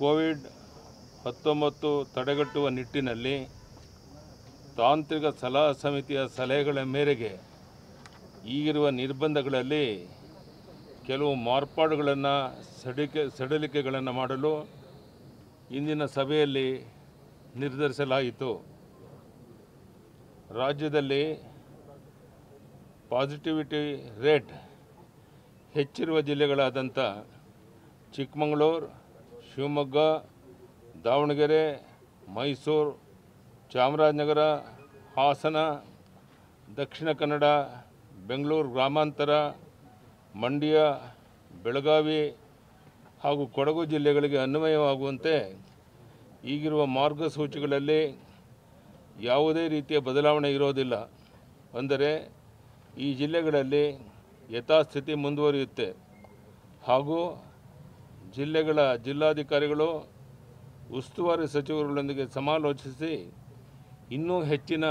Covid ಹತ್ತೊಂಬತ್ತು ತಡೆಗಟ್ಟುವ ನಿಟ್ಟಿನಲ್ಲಿ ತಾಂತ್ರಿಕ ಸಲಹಾ ಸಮಿತಿಯ ಸಲಹೆಗಳ ಮೇರೆಗೆ ಈಗಿರುವ ನಿರ್ಬಂಧಗಳಲ್ಲಿ ಕೆಲವು ಮಾರ್ಪಾಡುಗಳನ್ನು ಸಡಿಕೆ ಸಡಿಲಿಕೆಗಳನ್ನು ಮಾಡಲು ಇಂದಿನ ಸಭೆಯಲ್ಲಿ ನಿರ್ಧರಿಸಲಾಯಿತು. ರಾಜ್ಯದಲ್ಲಿ ಪಾಸಿಟಿವಿಟಿ ರೇಟ್ ಹೆಚ್ಚಿರುವ ಜಿಲ್ಲೆಗಳಾದಂಥ ಚಿಕ್ಕಮಗಳೂರು ಶಿವಮೊಗ್ಗ, ದಾವಣಗೆರೆ, ಮೈಸೂರು, ಚಾಮರಾಜನಗರ, ಹಾಸನ, ದಕ್ಷಿಣ ಕನ್ನಡ, ಬೆಂಗಳೂರು ಗ್ರಾಮಾಂತರ, ಮಂಡ್ಯ, ಬೆಳಗಾವಿ ಹಾಗೂ ಕೊಡಗು ಜಿಲ್ಲೆಗಳಿಗೆ ಅನ್ವಯವಾಗುವಂತೆ ಈಗಿರುವ ಮಾರ್ಗಸೂಚಿಗಳಲ್ಲಿ ಯಾವುದೇ ರೀತಿಯ ಬದಲಾವಣೆ ಇರೋದಿಲ್ಲ. ಅಂದರೆ ಈ ಜಿಲ್ಲೆಗಳಲ್ಲಿ ಯಥಾಸ್ಥಿತಿ ಮುಂದುವರಿಯುತ್ತೆ. ಹಾಗೂ ಜಿಲ್ಲೆಗಳ ಜಿಲ್ಲಾಧಿಕಾರಿಗಳು, ಉಸ್ತುವಾರಿ ಸಚಿವರುಗಳೊಂದಿಗೆ ಸಮಾಲೋಚಿಸಿ ಇನ್ನೂ ಹೆಚ್ಚಿನ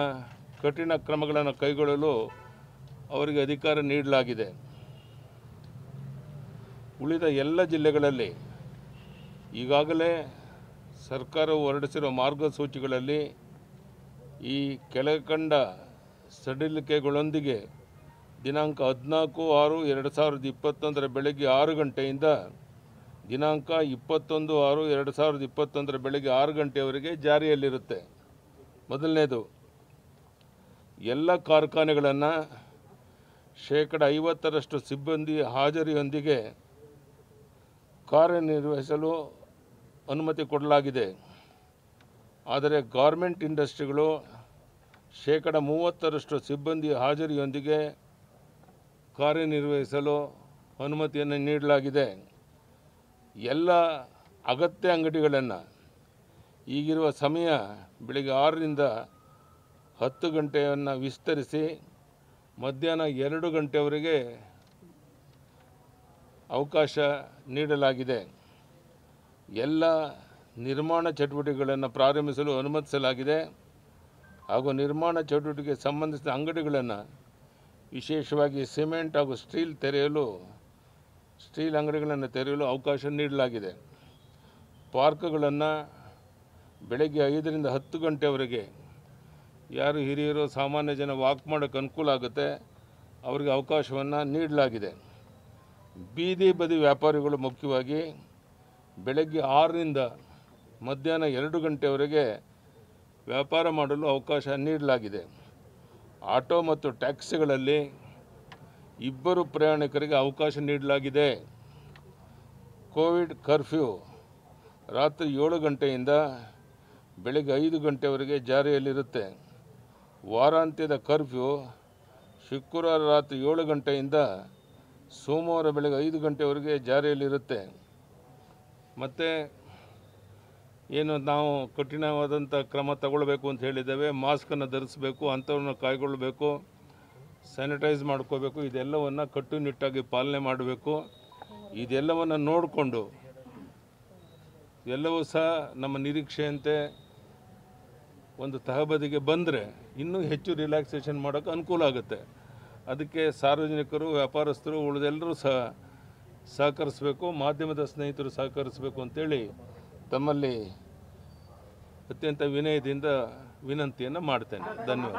ಕಠಿಣ ಕ್ರಮಗಳನ್ನು ಕೈಗೊಳ್ಳಲು ಅವರಿಗೆ ಅಧಿಕಾರ ನೀಡಲಾಗಿದೆ. ಉಳಿದ ಎಲ್ಲ ಜಿಲ್ಲೆಗಳಲ್ಲಿ ಈಗಾಗಲೇ ಸರ್ಕಾರವು ಹೊರಡಿಸಿರುವ ಮಾರ್ಗಸೂಚಿಗಳಲ್ಲಿ ಈ ಕೆಳಕಂಡ ಸಡಿಲಿಕೆಗಳೊಂದಿಗೆ ದಿನಾಂಕ ಹದಿನಾಲ್ಕು ಆರು ಎರಡು ಸಾವಿರದ ಇಪ್ಪತ್ತೊಂದರ ಬೆಳಗ್ಗೆ ಆರು ಗಂಟೆಯಿಂದ ದಿನಾಂಕ ಇಪ್ಪತ್ತೊಂದು ಆರು ಎರಡು ಸಾವಿರದ ಇಪ್ಪತ್ತೊಂದರ ಬೆಳಗ್ಗೆ ಆರು ಗಂಟೆಯವರೆಗೆ ಜಾರಿಯಲ್ಲಿರುತ್ತೆ. ಮೊದಲನೇದು, ಎಲ್ಲ ಕಾರ್ಖಾನೆಗಳನ್ನು ಶೇಕಡ ಐವತ್ತರಷ್ಟು ಸಿಬ್ಬಂದಿ ಹಾಜರಿಯೊಂದಿಗೆ ಕಾರ್ಯನಿರ್ವಹಿಸಲು ಅನುಮತಿ ಕೊಡಲಾಗಿದೆ. ಆದರೆ ಗಾರ್ಮೆಂಟ್ ಇಂಡಸ್ಟ್ರಿಗಳು ಶೇಕಡ ಮೂವತ್ತರಷ್ಟು ಸಿಬ್ಬಂದಿ ಹಾಜರಿಯೊಂದಿಗೆ ಕಾರ್ಯನಿರ್ವಹಿಸಲು ಅನುಮತಿಯನ್ನು ನೀಡಲಾಗಿದೆ. ಎಲ್ಲ ಅಗತ್ಯ ಅಂಗಡಿಗಳನ್ನು ಈಗಿರುವ ಸಮಯ ಬೆಳಿಗ್ಗೆ ಆರರಿಂದ ಹತ್ತು ಗಂಟೆಯನ್ನು ವಿಸ್ತರಿಸಿ ಮಧ್ಯಾಹ್ನ ಎರಡು ಗಂಟೆವರೆಗೆ ಅವಕಾಶ ನೀಡಲಾಗಿದೆ. ಎಲ್ಲ ನಿರ್ಮಾಣ ಚಟುವಟಿಕೆಗಳನ್ನು ಪ್ರಾರಂಭಿಸಲು ಅನುಮತಿಸಲಾಗಿದೆ. ಹಾಗೂ ನಿರ್ಮಾಣ ಚಟುವಟಿಕೆಗೆ ಸಂಬಂಧಿಸಿದ ಅಂಗಡಿಗಳನ್ನು ವಿಶೇಷವಾಗಿ ಸಿಮೆಂಟ್ ಹಾಗೂ ಸ್ಟೀಲ್ ತೆರೆಯಲು ಸ್ಟೀಲ್ ಅಂಗಡಿಗಳನ್ನು ತೆರೆಯಲು ಅವಕಾಶ ನೀಡಲಾಗಿದೆ. ಪಾರ್ಕ್ಗಳನ್ನು ಬೆಳಗ್ಗೆ ಐದರಿಂದ ಹತ್ತು ಗಂಟೆವರೆಗೆ ಯಾರು ಹಿರಿಯರು ಸಾಮಾನ್ಯ ಜನ ವಾಕ್ ಮಾಡೋಕ್ಕೆ ಅನುಕೂಲ ಆಗುತ್ತೆ, ಅವರಿಗೆ ಅವಕಾಶವನ್ನು ನೀಡಲಾಗಿದೆ. ಬೀದಿ ಬದಿ ವ್ಯಾಪಾರಿಗಳು ಮುಖ್ಯವಾಗಿ ಬೆಳಗ್ಗೆ ಆರರಿಂದ ಮಧ್ಯಾಹ್ನ ಎರಡು ಗಂಟೆವರೆಗೆ ವ್ಯಾಪಾರ ಮಾಡಲು ಅವಕಾಶ ನೀಡಲಾಗಿದೆ. ಆಟೋ ಮತ್ತು ಟ್ಯಾಕ್ಸಿಗಳಲ್ಲಿ ಇಬ್ಬರು ಪ್ರಯಾಣಿಕರಿಗೆ ಅವಕಾಶ ನೀಡಲಾಗಿದೆ. Covid curfew. ರಾತ್ರಿ ಏಳು ಗಂಟೆಯಿಂದ ಬೆಳಗ್ಗೆ ಐದು ಗಂಟೆವರೆಗೆ ಜಾರಿಯಲ್ಲಿರುತ್ತೆ. ವಾರಾಂತ್ಯದ ಕರ್ಫ್ಯೂ ಶುಕ್ರವಾರ ರಾತ್ರಿ ಏಳು ಗಂಟೆಯಿಂದ ಸೋಮವಾರ ಬೆಳಗ್ಗೆ ಐದು ಗಂಟೆವರೆಗೆ ಜಾರಿಯಲ್ಲಿರುತ್ತೆ. ಮತ್ತು ಏನು ನಾವು ಕಠಿಣವಾದಂಥ ಕ್ರಮ ತಗೊಳ್ಬೇಕು ಅಂತ ಹೇಳಿದ್ದೇವೆ. ಮಾಸ್ಕನ್ನು ಧರಿಸಬೇಕು, ಅಂಥವ್ರನ್ನ ಕಾಯ್ಗೊಳ್ಬೇಕು. ಸ್ಯಾನಿಟೈಸ್ ಮಾಡ್ಕೋಬೇಕು, ಇದೆಲ್ಲವನ್ನು ಕಟ್ಟುನಿಟ್ಟಾಗಿ ಪಾಲನೆ ಮಾಡಬೇಕು. ಇದೆಲ್ಲವನ್ನು ನೋಡಿಕೊಂಡು ಎಲ್ಲವೂ ಸಹ ನಮ್ಮ ನಿರೀಕ್ಷೆಯಂತೆ ಒಂದು ತಹಬದಿಗೆ ಬಂದರೆ ಇನ್ನೂ ಹೆಚ್ಚು ರಿಲ್ಯಾಕ್ಸೇಷನ್ ಮಾಡೋಕ್ಕೆ ಅನುಕೂಲ ಆಗುತ್ತೆ. ಅದಕ್ಕೆ ಸಾರ್ವಜನಿಕರು, ವ್ಯಾಪಾರಸ್ಥರು, ಉಳಿದೆಲ್ಲರೂ ಸಹ ಸಹಕರಿಸಬೇಕು, ಮಾಧ್ಯಮದ ಸ್ನೇಹಿತರು ಸಹಕರಿಸಬೇಕು ಅಂತೇಳಿ ತಮ್ಮಲ್ಲಿ ಅತ್ಯಂತ ವಿನಯದಿಂದ ವಿನಂತಿಯನ್ನು ಮಾಡ್ತೇನೆ. ಧನ್ಯವಾದ.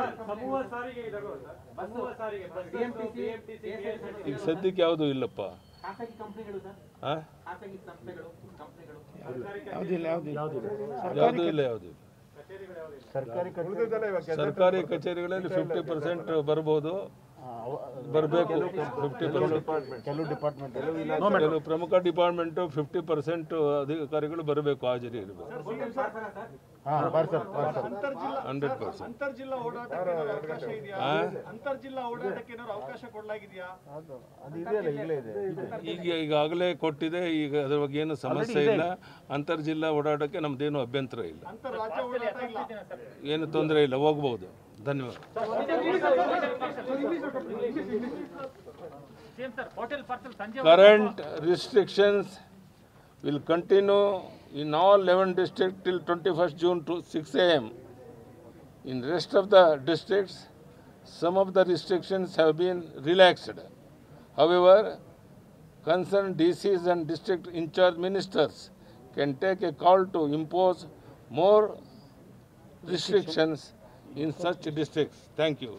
ಈಗ ಸದ್ಯಕ್ಕೆ ಯಾವುದು ಇಲ್ಲಪ್ಪ. ಖಾಸಗಿ ಕಂಪನಿಗಳು ಸರ್ ಆ? ಸಂಸ್ಥೆಗಳು ಕಂಪನಿಗಳು ಯಾವುದೂ ಇಲ್ಲ ಯಾವುದೂ ಇಲ್ಲ. ಸರ್ಕಾರಿ ಸರ್ಕಾರಿ ಕಚೇರಿಗಳಲ್ಲಿ ಫಿಫ್ಟಿ ಪರ್ಸೆಂಟ್ ಬರ್ಬೋದು. ಬರಬೇಕು. ಫಿಫ್ಟಿ ಪರ್ಸೆಂಟ್ ಕೆಲವು ಪ್ರಮುಖ ಡಿಪಾರ್ಟ್ಮೆಂಟು ಫಿಫ್ಟಿ ಪರ್ಸೆಂಟ್ ಅಧಿಕಾರಿಗಳು ಬರಬೇಕು ಹಾಜರಿ ಇರಬೇಕು. ಹಾಂ ಬರ್ರಿ ಸರ್ ಬರ್ರಿ ಸರ್. Hundred percent. ಓಡಾಟಕ್ಕೆ ಏನಾದ್ರು ಅವಕಾಶ ಇದೆಯಾ? ಅಂತರ್ಜಿಲ್ಲಾ ಓಡಾಟಕ್ಕೆ ಏನಾದ್ರು ಅವಕಾಶ ಕೊಡ್ಲಾಗಿದೆಯಾ? ಅದು ಅದು ಇದೆಯಲ್ಲ ಈಗಲೇ ಇದೆ. ಈಗ ಈಗಾಗಲೇ ಕೊಟ್ಟಿದೆ ಈಗ ಅದ್ರ ಬಗ್ಗೆ ಏನು ಸಮಸ್ಯೆ ಇಲ್ಲ. ಅಂತರ್ಜಿಲ್ಲಾ ಓಡಾಟಕ್ಕೆ ನಮ್ದೇನು ಅಭ್ಯಂತರ ಇಲ್ಲ. ಏನು ತೊಂದರೆ ಇಲ್ಲ ಹೋಗ್ಬೋದು. ಧನ್ಯವಾದ. Current restrictions will parcel in all 11 districts till 21st June to 6 a.m. In rest of the districts, some of the restrictions have been relaxed. However, concerned DCs and district in charge ministers can take a call to impose more restrictions in such districts. Thank you.